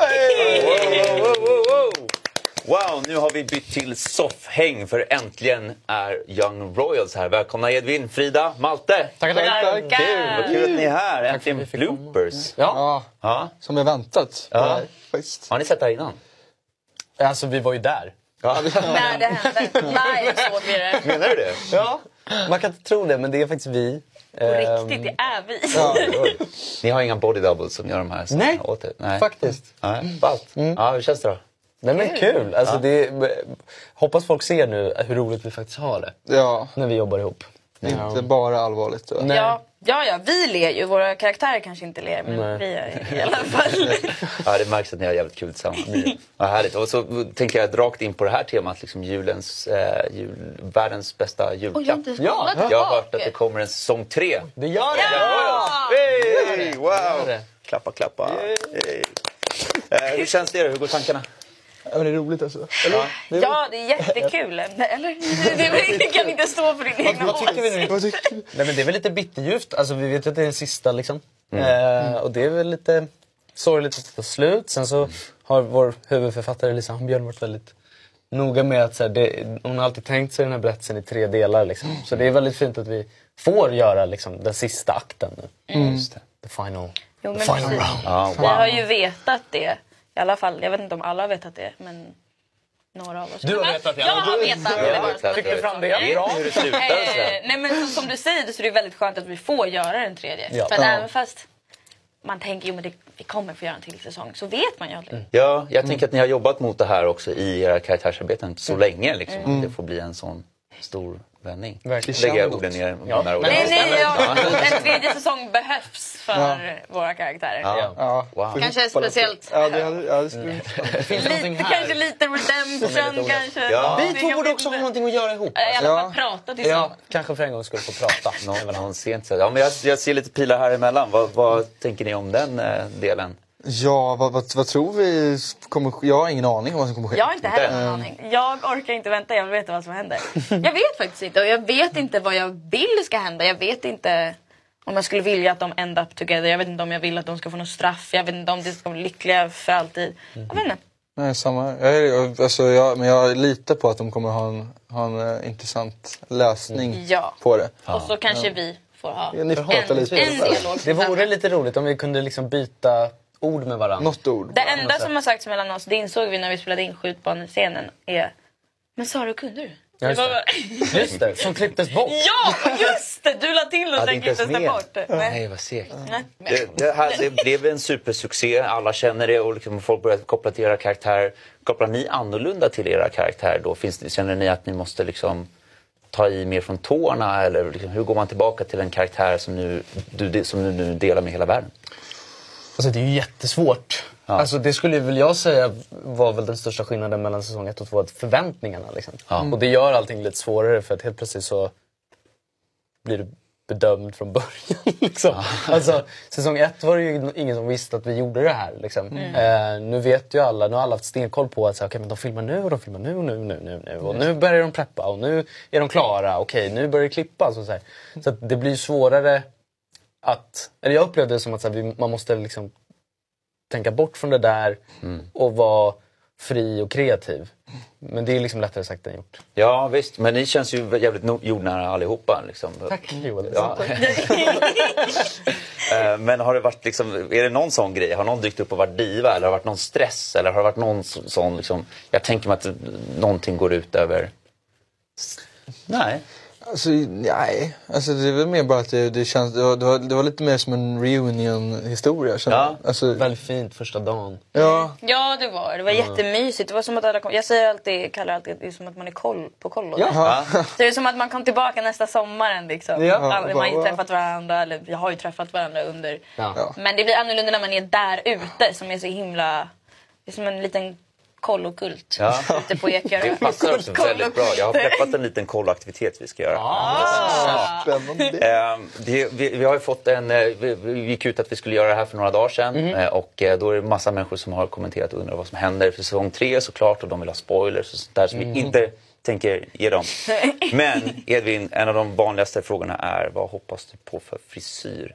Wow, wow, wow, wow. Wow, nu har vi bytt till soffhäng för äntligen är Young Royals här. Välkomna Edvin, Frida, Malte. Tackar, tackar. Tackar. Kul, vad kul att ni är här. Äntligen bloopers. Ja, Ja, som jag väntat. Ja. Har ni sett det här innan? alltså vi var ju där. Ja. När det hände. Live såg vi det. Menar du det? Ja, man kan inte tro det men det är faktiskt vi. På riktigt, det är vi. Ja. Ni har inga body doubles som gör de här sakerna Nej, åt er? Nej, Faktiskt. Nej. Ballt. Ja, hur känns det då? Nej men kul. Alltså, det, hoppas folk ser nu hur roligt vi faktiskt har det. ja, När vi jobbar ihop. Inte bara allvarligt. Va? Nej. Ja, ja, ja, vi ler ju. Våra karaktärer kanske inte ler, men Nej. vi är i alla fall. Ja, det märks att ni har jävligt kul tillsammans. Vad härligt. Och så tänker jag rakt in på det här temat, liksom julens, eh, jul, världens bästa Och jag har julklapp. inte Ja, Jag har hört att det kommer en säsong tre. Det gör det! Ja! Hey, wow! Det. Klappa, klappa. Hey. Eh, hur känns det? Hur går tankarna? Ja, men det är roligt alltså. Ja, det är jättekul. Eller? Det, det kan inte stå för din egna Vad tycker vi nu? Vad tycker du? Nej men det är väl lite bitterljuvt. Alltså vi vet ju att det är den sista liksom. Eh, och det är väl lite sorgligt att det tar slut. Sen så har vår huvudförfattare Lisa Björn varit väldigt noga med att så här, det, hon har alltid tänkt sig den här berättelsen i tre delar. Liksom. Så det är väldigt fint att vi får göra liksom, den sista akten nu. Just det. The final, Jo, the final precis. round. Ja, Vi har wow. ju vetat det. I alla fall, jag vet inte om alla har vetat det, men några av oss. Du har vetat det. Jag har vetat det. Jag att så- det- fram det. Bra. hur det sådär? Eh, nej men som du säger så är det väldigt skönt att vi får göra den tredje. Ja. Ja. även fast man tänker ju men det, vi kommer få göra en till säsong så vet man ju aldrig. Ja, jag tänker att ni har jobbat mot det här också i era karaktärsarbeten så länge. Liksom, att det får bli en sån stor vändning. Verkligen. Lägger jag orden ner Ja. Nej, nej, ja, en tredje säsong behövs för Ja. våra karaktärer. Ja. Ja, Wow. Kanske lite. speciellt. Ja, det, hade, ja, det skulle Det finns någonting Lite, här. kanske lite redemption kanske. Ja. Vi två borde också ha lite- någonting att göra ihop. I alla fall prata tillsammans. Ja, kanske för en gång skulle få prata. Någon, någon sent. Ja, men jag, jag ser lite pilar här emellan. Vad, vad tänker ni om den eh, delen? Ja, vad, vad, vad tror vi kommer? Jag har ingen aning om vad som kommer ske. Jag har inte heller någon aning. Jag orkar inte vänta, jag vill veta vad som händer. Jag vet faktiskt inte och jag vet inte vad jag vill ska hända. Jag vet inte om jag skulle vilja att de end up together. Jag vet inte om jag vill att de ska få något straff. Jag vet inte om de ska bli lyckliga för alltid. Jag vet inte. Nej, samma. Jag, alltså, jag, men jag litar på att de kommer ha en, ha en eh, intressant lösning Ja. på det. Och så kanske vi får ha Ja, ni får prata en, lite. en dialog. Det vore lite roligt om vi kunde liksom byta ord med varandra. Något ord. Det enda som har sagts mellan oss, det insåg vi när vi spelade in skjutbanescenen, är Men Sara, kunde du? Ja, just Det Just det, som klipptes bort. Ja, just det! Du la till och sen klipptes det med. bort. Nej, vad segt. Nej. Det, det, här, det blev en supersuccé, alla känner det och liksom folk börjar koppla till era karaktärer. Kopplar ni annorlunda till era karaktärer då? Finns det, känner ni att ni måste liksom ta i mer från tårna eller liksom, hur går man tillbaka till en karaktär som, nu, du, som du nu delar med hela världen? Alltså det är ju jättesvårt. Ja. Alltså det skulle väl jag säga var väl den största skillnaden mellan säsong 1 och 2. Att förväntningarna liksom. Ja. Och det gör allting lite svårare för att helt plötsligt så blir du bedömd från början. Liksom. Alltså, säsong 1 var det ju ingen som visste att vi gjorde det här. Liksom. Eh, nu vet ju alla, nu har alla haft stenkoll på att så, okay, men de filmar nu och de filmar nu och nu, nu, nu, nu. Och nu börjar de preppa och nu är de klara. Okej, nu börjar det klippas. Och så här. så att det blir svårare att... Eller jag upplevde det som att så här, vi, man måste liksom tänka bort från det där och vara fri och kreativ. Men det är liksom lättare sagt än gjort. Ja visst, men ni känns ju jävligt no- jordnära allihopa. Liksom. Tack Joel. Ja. Eh, Men har det varit liksom, är det någon sån grej? Har någon dykt upp och varit diva eller har det varit någon stress? Eller har det varit någon så- sån liksom, jag tänker mig att någonting går ut över... Nej. Alltså, nej. Alltså, det är väl mer bara att det, det känns... Det var, det, var, det var lite mer som en reunion-historia. känner Ja. jag. Alltså, Väldigt fint första dagen. ja. Ja, det var det. var jättemysigt. Det var som att alla kom... Jag säger alltid, kallar alltid det är som att man är koll, på kollo. Ja. Det är som att man kom tillbaka nästa sommaren. Liksom. Ja. Alla- man har ju träffat varandra, eller vi har ju träffat varandra under... Ja. Men det blir annorlunda när man är där ute som är så himla... Det är som en liten kollokult Ja. ute på Ekerö. Det passar också väldigt bra. Jag har preppat en liten kollaktivitet vi ska göra. Spännande. Eh, det, vi, vi har ju fått en, eh, vi, gick ut att vi skulle göra det här för några dagar sedan eh, och eh, då är det massa människor som har kommenterat och undrar vad som händer för säsong tre såklart och de vill ha spoilers och sånt där som vi inte tänker ge dem. Men Edvin, en av de vanligaste frågorna är vad hoppas du på för frisyr?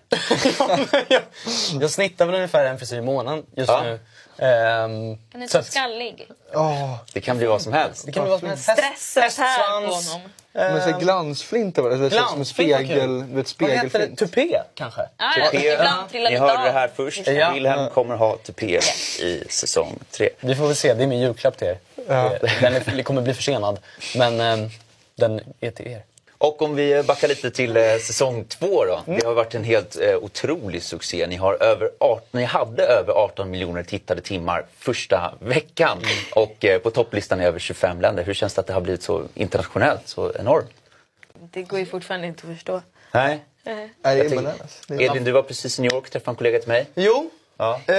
jag snittar väl ungefär en frisyr i månaden just Ja. nu. Ehm, Han är så så att- skallig. Åh, Det kan bli vad som helst. det kan bli vad som helst. Stresset här på honom. men så här glansflint var det. Som en spegel, du vet, Vad heter det? spegelflint. Tupé kanske? Ja, ja, Tupé. ibland trillar Ni hörde det här först. Ja. Wilhelm kommer ha tupé i säsong tre. Vi får väl se, det är min julklapp till er. Ja. Den är, kommer bli försenad, men ehm, den är till er. Och om vi backar lite till eh, säsong två då. Det har varit en helt eh, otrolig succé. Ni, har över 18, ni hade över 18 miljoner tittade timmar första veckan. Och eh, på topplistan i över 25 länder. Hur känns det att det har blivit så internationellt, så enormt? Det går ju fortfarande inte att förstå. Nej. Nej, är. Det Edvin, du var precis i New York och träffade en kollega till mig. Jo, Ja. eh,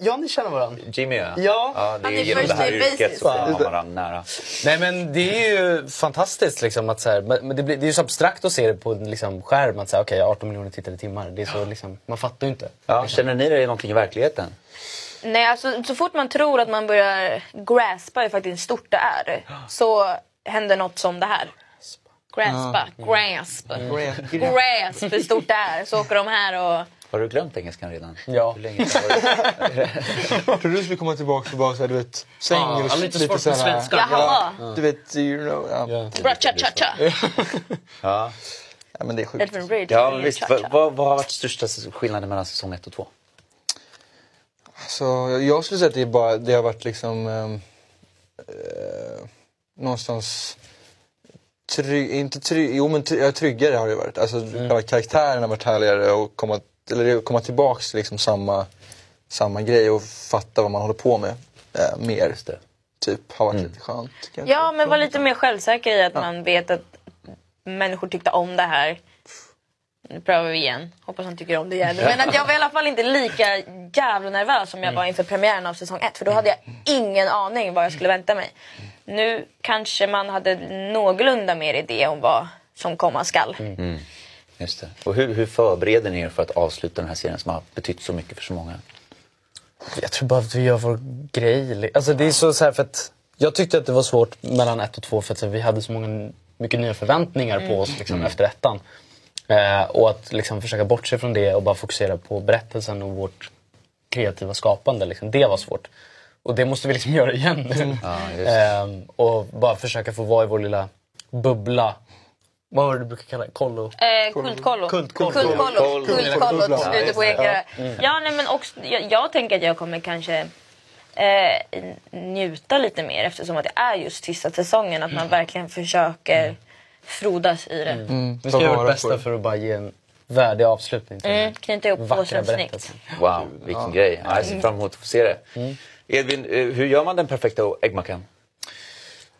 ja ni känner varandra. Jimmy ja. Ja. ja det Han är är genom det här yrket så har man varandra nära. Nej men det är ju fantastiskt liksom att så här, men det, blir, det är ju så abstrakt att se det på en liksom, skärm att säga okej 18 miljoner tittade timmar. Det är så liksom, man fattar ju inte. Ja, känner ni det någonting i verkligheten? Nej, alltså, så fort man tror att man börjar graspa hur faktiskt stort det är så händer något som det här. Graspa, grasp, grasp hur stort det är. Så åker de här och... Har du glömt engelskan redan? Ja. Hur länge sedan var det? Jag trodde du skulle komma tillbaka och bara här, du vet, säng Ja, lite svårt med svenska. Jaha! Du vet, you know. Ja. Ja. Bra cha-cha-cha! Ja. ja, men det är sjukt. Edwin Reed. Ja, men visst. Vad, vad, har varit största skillnaden mellan säsong 1 och 2? Så jag skulle säga att det, är bara, det har varit liksom ehm, eh, någonstans trygg, inte trygg, jo men trygg, ja, tryggare har det varit. Alltså det har varit, karaktärerna har varit härligare och komma, eller komma tillbaks till liksom samma, samma grej och fatta vad man håller på med eh, mer. Just det. Typ, har varit lite skönt. Ja, men var lite mer självsäker i att man vet att människor tyckte om det här. Nu prövar vi igen. Hoppas han tycker om det igen. Men att jag var i alla fall inte lika jävla nervös som jag var inför premiären av säsong ett. För då hade jag ingen aning vad jag skulle vänta mig. Nu kanske man hade någorlunda mer idé om vad som komma skall. Just det. Och hur, hur förbereder ni er för att avsluta den här serien som har betytt så mycket för så många? Jag tror bara att vi gör vår grej. Alltså det är så, så här för att jag tyckte att det var svårt mellan ett och två för att vi hade så många, mycket nya förväntningar på oss liksom, efter ettan. Eh, och att liksom, försöka bortse från det och bara fokusera på berättelsen och vårt kreativa skapande. Liksom, det var svårt. Och det måste vi liksom göra igen nu. Ja, just det. Ehm, och bara försöka få vara i vår lilla bubbla. Vad var det du brukar kalla det? Kollo? Eh, kultkollo. Kultkollo. Kultkollo. Kultkollo. Kultkollot Ja, ute på Ekerö. Ja, nej, men också, jag, jag tänker att jag kommer kanske eh, njuta lite mer eftersom att det är just sista säsongen. Att man verkligen försöker frodas i det. Mm. Vi ska göra vara vårt bästa för att bara ge en värdig avslutning till den knyta ihop påsen snyggt. Wow, vilken grej. Ja, jag ser fram emot att få se det. Edvin, eh, hur gör man den perfekta äggmackan?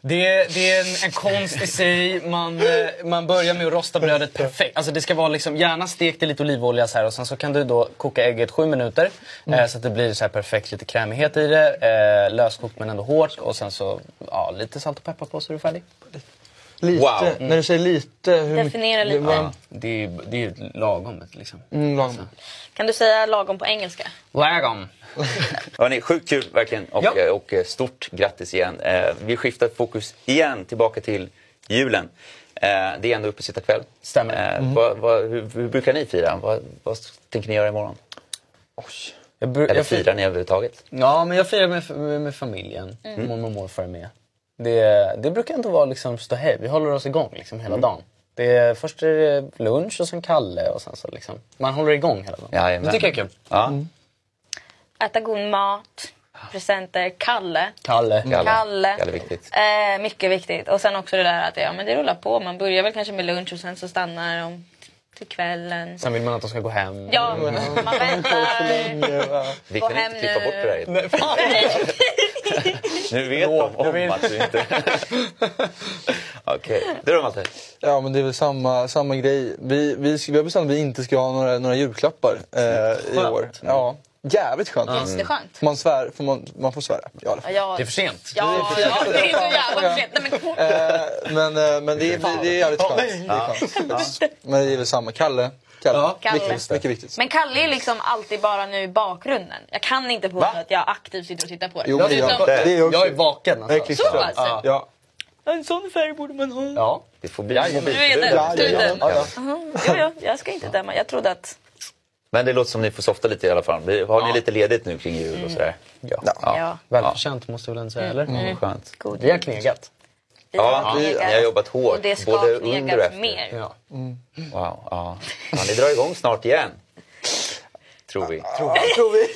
Det är, det är en, en konst i sig. Man, eh, man börjar med att rosta brödet perfekt. Alltså det ska vara liksom, gärna stekt i lite olivolja så här, och sen så kan du då koka ägget sju minuter. Eh, så att det blir så perfekt lite krämighet i det. Eh, löskokt men ändå hårt. Och sen så ja, lite salt och peppar på så är du färdig. Lite, Wow. när du säger lite. Hur Definiera mycket- lite. vad- Det är ju det är ju lagom liksom. Mm, lagom. Kan du säga lagom på engelska? Lagom. Hörrni, sjukt kul verkligen och, Ja. eh, och eh, stort grattis igen. Eh, vi skiftar fokus igen tillbaka till julen. Eh, det är ändå uppesittarkväll. Stämmer. Eh, vad, vad, hur, hur brukar ni fira? Vad, vad tänker ni göra imorgon? Oj. Jag, Eller firar ni överhuvudtaget? Ja, men jag firar med, med, med familjen. Mormor och morfar är med. Det, det brukar inte vara liksom ståhej. Vi håller oss igång liksom hela dagen. Det är, först är det lunch och sen Kalle och sen så liksom. Man håller igång hela dagen. Jajamän. det tycker jag är kul. Ja, Äta god mat, presenter, Kalle. Kalle. Kalle. Kalle. Kalle viktigt. Eh, mycket viktigt. Och sen också det där att ja, men det rullar på. Man börjar väl kanske med lunch och sen så stannar de till kvällen. Sen vill man att de ska gå hem. Ja, man väntar. Vi Gå kan hem inte klippa bort det där. Nu vet de om att du inte... Okej, det är de alltid. Ja men det är väl samma, samma grej. Vi, vi, ska- vi har bestämt att vi inte ska ha några, några julklappar eh, i Skönt. år. Ja, jävligt skönt. Får man, svär, får man, man får svära. Ja, det får. Ja, Det är för sent. Ja, det är så jävla för sent. Nej, men, Eh, men, eh, men det, är, det, det är jävligt skönt. Det är skönt. Men det är väl samma. Kalle. Kalle. Ja, Kalle. Viktigt, mycket viktigt. men Kalle är liksom alltid bara nu i bakgrunden. Jag kan inte påstå att jag aktivt sitter och tittar på det. Jo, det Förutom- gör det. är också. Jag är vaken Jag är alltså. klistrad. Så pass? Ja. ja. En sån färg borde man ha. Ja. Det får bli Jajamän. Du är mobilförbud. det. Ja, Du är ja, det. ja, ja. Jo, jo, jag ska inte döma. Jag trodde att Men det låter som ni får softa lite i alla fall. Har ni Ja. lite ledigt nu kring jul och sådär? Ja. Ja. Välförtjänt måste jag väl ändå säga, eller? Mm. Skönt. God Vi har knegat. Vi Ja, ni har jobbat hårt. Och det ska både under och efter. mer. Ja. Wow, ja. ja. Ni drar igång snart igen. Tror vi. Tror vi.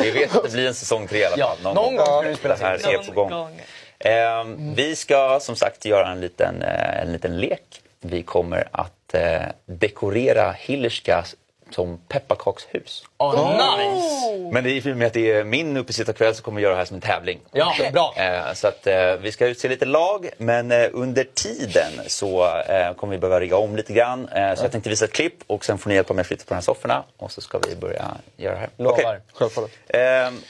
Vi vet att det blir en säsong tre i alla fall. Ja, någon gång ska det spelas Det här är på gång. Ehm, vi ska som sagt göra en liten, eh, en liten lek. Vi kommer att eh, dekorera Hillerska som pepparkakshus. Oh, nice! Men det är i och med att det är min uppesittarkväll så kommer vi göra det här som en tävling. Ja, bra. Eh, Så att eh, vi ska utse lite lag men eh, under tiden så eh, kommer vi behöva rigga om lite grann. Eh, Så jag tänkte visa ett klipp och sen får ni hjälpa mig att flytta på de här sofforna och så ska vi börja göra det här. Lovar. Ehm,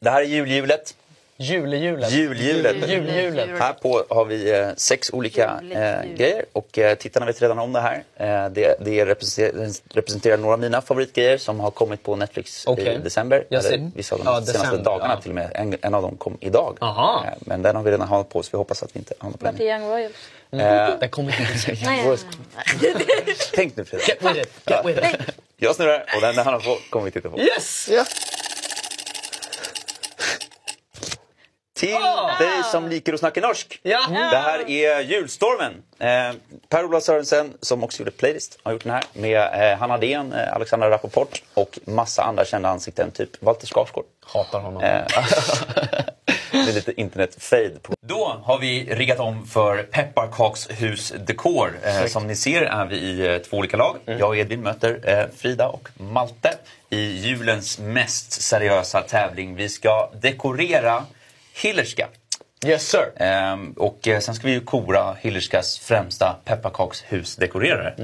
Det här är julhjulet. Julehjulet. Julhjulet. Julhjulet. Här på har vi eh, sex olika eh, grejer och eh, tittarna vet redan om det här. Eh, det det representerar, representerar några av mina favoritgrejer som har kommit på Netflix Okej. i december. Jag ser- Eller vissa av de Ja, senaste december, dagarna ja. till och med. En, en av dem kom idag. Aha. Eh, men den har vi redan hamnat på så vi hoppas att vi inte hamnar på Vart är den. Young Royals? Eh, Den kommer inte. Nej, Royals- Tänk nu Frida. Get with it. Get with it. Jag snurrar och den han har på kommer vi titta på. Yes! Ja. Till dig som liker att snacka norsk. Ja. Det här är Julstormen. Eh, Per-Ola Sörensen, som också gjorde playlist, har gjort den här med eh, Hanna Den, eh, Alexandra Rappaport och massa andra kända ansikten, typ Walter Skarsgård. Hatar honom. Eh, det är lite internet-fade. På. Då har vi riggat om för pepparkakshusdekor. Eh, som ni ser är vi i eh, två olika lag. Jag och Edvin möter eh, Frida och Malte i julens mest seriösa tävling. Vi ska dekorera Hillerska. Yes sir. Ehm, och eh, sen ska vi ju kora Hillerskas främsta pepparkakshusdekorerare.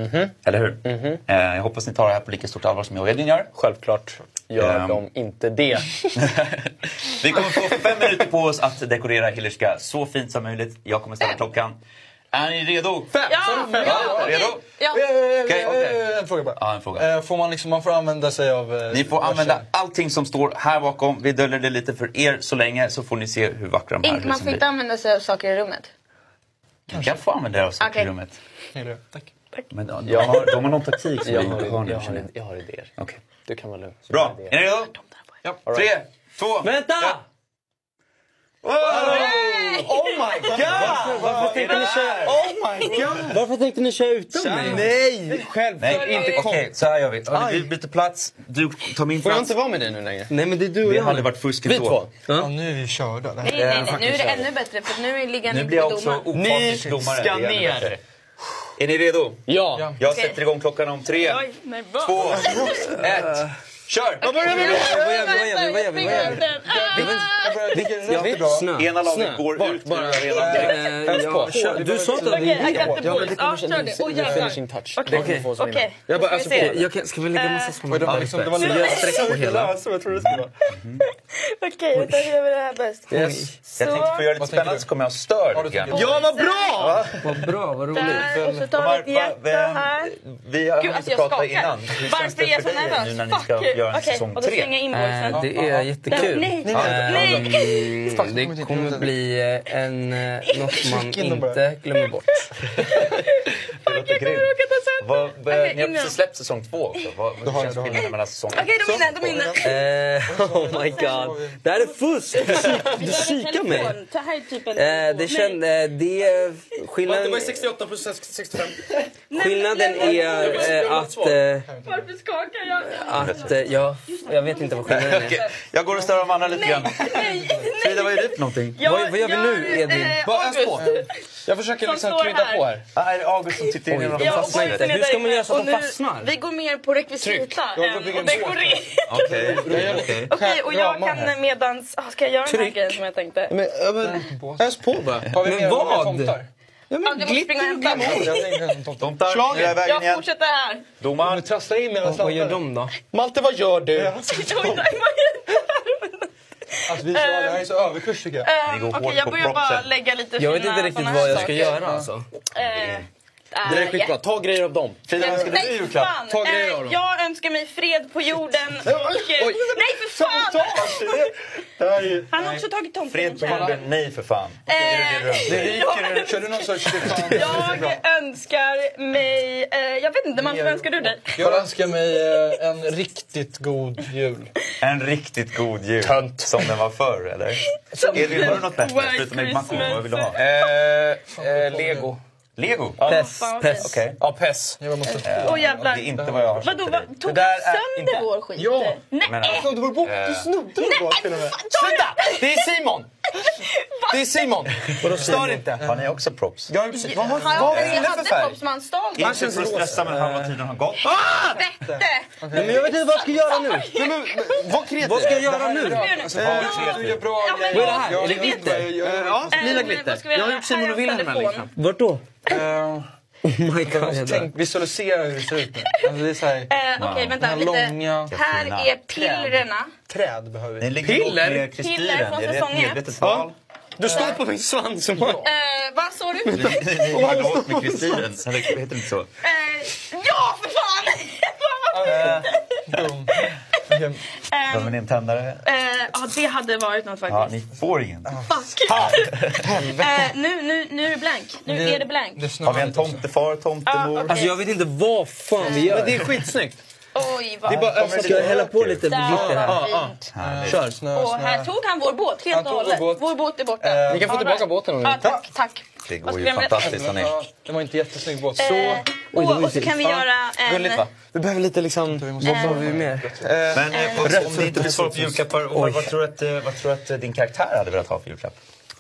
Eller hur? Eh, jag hoppas ni tar det här på lika stort allvar som jag och Edvin gör. Självklart gör Ehm. de inte det. vi kommer få fem minuter på oss att dekorera Hillerska så fint som möjligt. Jag kommer ställa klockan. Är ni redo? Fem! Ja, Sa du fem? ja, okej. Redo? Ja. Okej, okej. En fråga bara. Ja, en fråga. Eh, Får man, liksom, man får använda sig av... eh, Ni får varsin- använda allting som står här bakom. Vi döljer det lite för er så länge så får ni se hur vackra de här Inte, man får inte blir. använda sig av saker i rummet. Ni kan få använda er av saker i Okej. rummet. Eller, Tack. Men de, de, har, de har någon taktik som Jag inte har har, nu jag, har, jag. jag har idéer. Okej. Du kan vara lugn. Bra, Jag är ni redo? Ja. Tre, två... Vänta! Ja. Oh my god! Varför tänkte ni köra, Oh my god! varför tänkte ni köra utan mig? Nej! Självklart Nej, inte kom. Okej, så här gör vi. Vi byter plats. Du tar min Får jag plats. inte vara med dig nu längre? Nej men det är du och Det jag. hade varit fusk Vi ändå. två. Ja, Ja. nu är vi körda. Det Nej, nej, nej. Nu är det ännu bättre för nu ligger Nu ni blir jag på också domaren. Ni opartisk domare. ska Det ner. Är ni redo? Ja. Ja. Jag sätter igång klockan om tre, Oj, två, ett. Kör! Vad gör vi? Vad gör vi? Vad gör vi? Vad gör vi? Jag jättebra. Snö. Ena laget går Vart? ut ur Bara- arenan direkt. Eh, ja, kör. Du sa inte att vi the Ja, men det kommer jävlar. finishing touch. Okej. Få. Okej, Jag bara, då alltså, ska vi se. okej, jag kan, ska vi lägga massa såna? Oj, det var liksom- det var jag sträcker på hela. Så jag tror det skulle vara. Okej, då gör vi det här bäst. Yes. Jag tänkte för att göra det lite spännande så kommer jag att störa Ja, vad bra! Vad bra, vad roligt. Där, och så tar vi ett hjärta här. Vi har Gud, inte alltså jag pratat innan. Hur Varför är jag så nervös? nu när ni Fuck Okej, och då tre? slänger jag in. Eh, Det är jättekul. Nej, Eh, nej. mm, Det kommer bli eh, en, eh, något man inte glömmer bort. Det låter Jag kommer grymt. råka ta Vad, Okej, ni har precis släppt säsong två också. Vad, känns jag, skillnaden mellan säsong ett Okej, de vinner, de vinner. Eh, oh my god. Det här är fusk! Du, psyk, du psykar mig. Det här är typ en... Eh, det kände, det är skillnaden, 68 plus 65. skillnaden är eh, att, eh, Varför skakar jag? att eh, ja, jag vet inte vad skillnaden är. Jag går och stör de andra lite grann. Nej, Frida, vad är du för någonting? Jag- Vad- gör vi nu, jag- Edvin? eh, Bara ös på. Jag försöker Som liksom står krydda här. på här. Ah, är det August som sitter inne i Oj, någon de Ja, fastnar August inte. är Hur ska man göra så att de Och fastnar? Vi går mer på rekvisita Jag än och dekorera. Okej, okej. Okej, och jag kan medans... Ah, ska jag göra den här grejen som jag tänkte? Men, men, ös på bara. Men vad? Ja, men du måste springa och glitter. Jag en tomte. Tomtar, är jag Jag igen. fortsätter här. Domaren. Du trasslar in mellan Vad gör de då? Malte, vad gör du? Alltså, vi kör, det här är så överkurs tycker jag. Ni går Okej, hårt jag på börjar bara propsen. lägga lite Jag vet fina inte riktigt såna vad jag ska saker. göra alltså. Eh, är... Det är skitbra. Ta grejer av dem. Frida, önskar du för julklapp? fan! Ta grejer av Eh, dem. jag önskar mig fred på jorden och... eh, Oj. Nej för fan! Han har också tagit tomten. Fred på jorden, nej för fan. Eh, Det ryker. Kör du någon sorts? Jag önskar mig... Jag vet inte, vad önskar du dig? Jag önskar mig en riktigt god jul. En riktigt god jul. Tönt. Som den var förr, eller? Edvin, har du något bättre? Förutom äggmackor, vad vill du ha? Eh, eh, Lego. Pess. Pess. fint. Ja, Pess. Jag måste... Åh Det jävlar. är inte vad jag har Vadå, va, tog Det är sönder inte- vår skit? Ja. Nej! Men, Du snodde vår bok! Du snodde vår bok till och med. Sluta! Det är Simon! Det är Simon! Stör inte. Har ni också props? Ja, precis. Vad har Han vad jag är det hade för färg? props men han stal dem. Inte för att stressa, men halva tiden har gått. Bätte! Men jag vet inte vad jag ska göra nu. Nej, men, men, Vad kreativ. Vad ska jag göra nu? Alltså, Du gör bra grejer. vad är det här? Jag Är det glitter? jag- jag- Eh, lila vad glitter. Jag har gjort Simon och Wilhelm här liksom. Vart då? Eh, Oh my god. tänk, visualisera hur det ser ut nu. Alltså det är så här, Eh, Okej, vänta. här Lite. långa Här är pillerna. träd behöver Ni vi. Piller? Piller från säsong ett. Du står på min svans. bara- Eh, vad sa du? Ni ligger ihop med Kristyren. Eller heter det inte så? Eh, ja, för fan! Boom. Ja, men en tändare. Eh, Ja, det hade varit något Ja, faktiskt. ni får ingen. Fuck! Eh, nu, nu, nu är det blank. Nu är det blank. Det Har vi en tomtefar, tomtemor? Ja, okej. Alltså jag vet inte vad fan vi gör. Men det är skitsnyggt. Oj, vad Det är bara ösa Ska jag hälla på lite ur? glitter här? Ja. Eh, Kör. Snö, Och här tog han vår båt helt och tog vår hållet. båt. Vår båt är borta. Eh, Ni kan få tillbaka båten om ni Ja, vill. tack. tack. Det går ju fantastiskt. hörni. Ja, det var inte jättesnygg båt. Så... Eh, Oj, och, och så kan vi göra en... Gulligt va? Vi behöver lite liksom... Vad har vi mer? Men eh, om det inte blir svar på julklappar, vad tror du att, eh, vad tror du att eh, din karaktär hade velat ha för julklapp?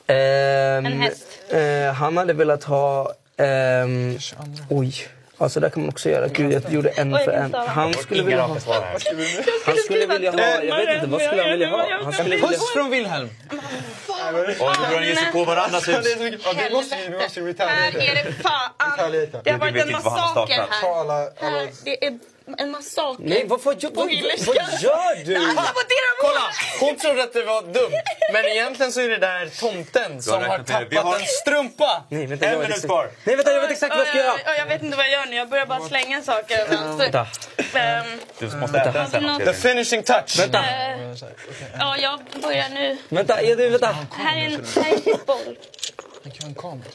Ehm, En häst. eh, han hade velat ha... ehm, oj. Alltså där kan man också göra. Gud, jag gjorde en för en. Han skulle vilja ha... Han skulle vilja ha... Jag vet inte, vad skulle han vilja ha? Han skulle vilja... Puss från Wilhelm! Och då börjar ni ge sig på varandras hus. Ja, vi måste måste Här är det fan... Det har varit en massaker här. Det är en massaker. Nej, vad, vad, vad, vad, Hillerskan. vad gör du? Han Kolla! Hon trodde att det var dumt. Men egentligen så är det där tomten som har tappat har- en strumpa. Nej, vänta, En minut kvar. Nej, vänta, jag vet exakt vad jag ska göra. Jag vet inte vad jag gör nu. Jag börjar bara slänga saker överallt. Vänta. Ehm, Du måste äta den sen också. The finishing touch. Vänta, eh, Ja, jag börjar nu. vänta, Edvin, vänta. Här är en, fotboll. Man kan ha en kamera.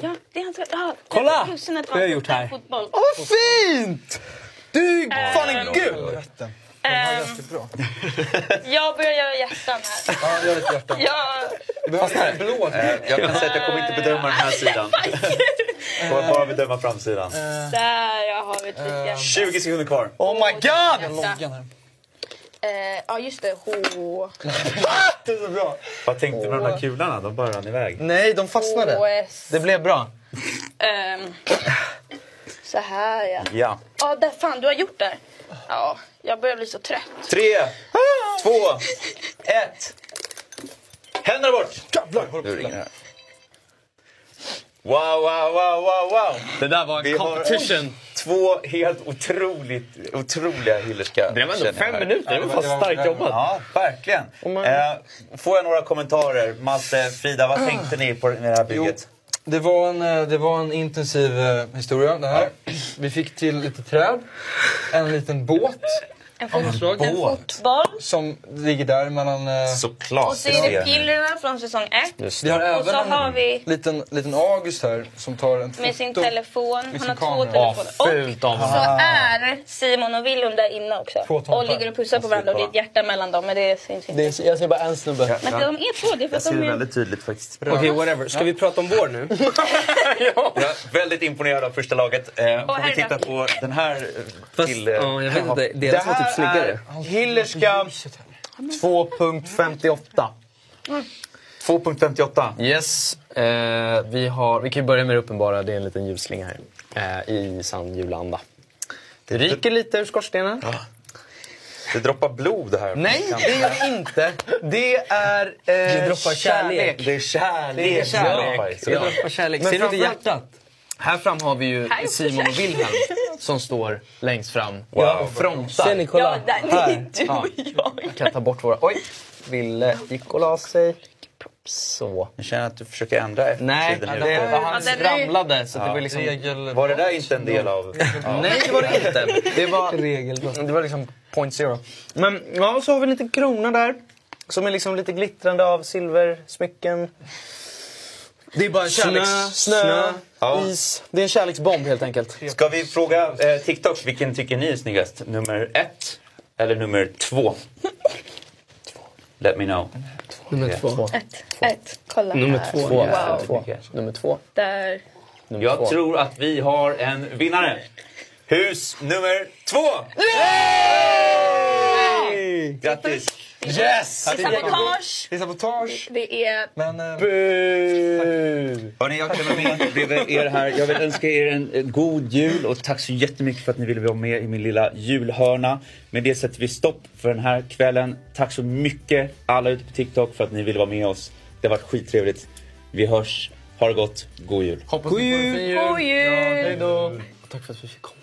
Ja, det är hans... Ja, Kolla! Vad har jag gjort här? Fotboll. Vad fint! Du är fan en gud! Ehm, bra. jag börjar göra hjärtan här. Ja, gör ett hjärta. Jag... Behöver en blå. Eh, Jag kan säga att jag kommer inte bedöma den här sidan. Jag kommer bara bedöma framsidan. Där, jag har ett litet hjärta. 20 sekunder kvar. Oh my god! Här. Eh, ja, just det. H... Det är så bra. Vad tänkte du med de här kulorna? De bara rann iväg. Nej, de fastnade. OS. Det blev bra. Så här, ja. Ja. Ja, där fan, du har gjort det. Ja, jag börjar bli så trött. Tre, två, ett. Händerna bort! Jävlar! Nu ringer det. Wow, wow, wow, wow, wow! Det där var Vi en har competition. två helt otroligt, otroliga Hillerska. Det var ändå känner jag fem här. minuter. Det var fan starkt jobbat. Ja, verkligen. man- Eh, får jag några kommentarer? Malte, Frida, vad tänkte ni på det här bygget? Det var en, eh, det var en intensiv eh, historia det här. Vi fick till lite träd, en liten båt En, av något fot- slag en fotboll. som ligger där mellan... eh, Såklart. Och så är det pillerna från säsong ett. Vi har Och även så har en vi liten, liten August här som tar en med sin foto. telefon. med Han har två telefoner. Och så är Simon och Willem där inne också. Och ligger och pussar på varandra och det är ett hjärta mellan dem. Men det syns inte. Det är, jag ser bara en snubbe. Men de är två. Det är för Jag ser de det är... väldigt tydligt faktiskt. Okej, whatever. Ska vi prata om vår nu? Jag är väldigt imponerad av första laget. Eh, får här vi titta på den här eh, Fast, till... eh, ja, jag vet inte. Det här. Är Hillerska 2.58. 2.58. Yes. Eh, vi, har, vi kan ju börja med det uppenbara. Det är en liten ljusslinga här. Eh, I sann julanda. Det ryker lite ur skorstenen. Det droppar blod här. Nej, det gör det inte. Det är eh, det droppar kärlek. Det är kärlek. Det är kärlek. droppar, Det droppar kärlek. Men Ser du inte hjärtat? Här fram har vi ju Simon och. Wilhelm som står längst fram Wow. och frontar. Ser ni, kolla. Ja, där, Här. du och jag. Jag kan ta bort våra... Oj! Ville gick och la sig. Så. Jag känner att du försöker ändra efter Nej, tiden. det var han skramlade så det var liksom... Var det där inte en del av... Ja. Nej, det var det inte. Det var, Regel. det var liksom point zero. Men ja, så har vi en liten krona där. Som är liksom lite glittrande av silversmycken. Det är bara kärleks... Snö, snö Ja. is. Det är en kärleksbomb helt enkelt. Ska vi fråga eh, TikTok, vilken tycker ni är snyggast? Nummer ett eller nummer två? Let me know. Nummer två. Ett, ett. Kolla Nummer här. två. Wow. Två. Nummer två. Där. Nummer Jag två. tror att vi har en vinnare. Hus nummer två! Grattis! Yes! Sabotage. Det är sabotage. Det är... Men... eh, Hörrni, jag känner med bredvid er här. Jag vill önska er en god jul och tack så jättemycket för att ni ville vara med i min lilla julhörna. Med det sätter vi stopp för den här kvällen. Tack så mycket alla ute på TikTok för att ni ville vara med oss. Det har varit skittrevligt. Vi hörs. Ha det gott. God jul. Hoppas God jul! God jul! Hej då! Tack för att vi fick komma.